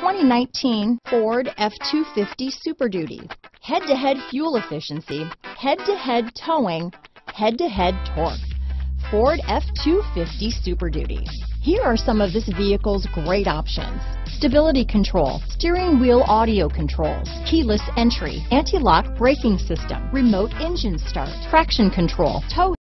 2019 Ford F-250 Super Duty. Head-to-head fuel efficiency, head-to-head towing, head-to-head torque. Ford F-250 Super Duty. Here are some of this vehicle's great options. Stability control, steering wheel audio controls, keyless entry, anti-lock braking system, remote engine start, traction control, tow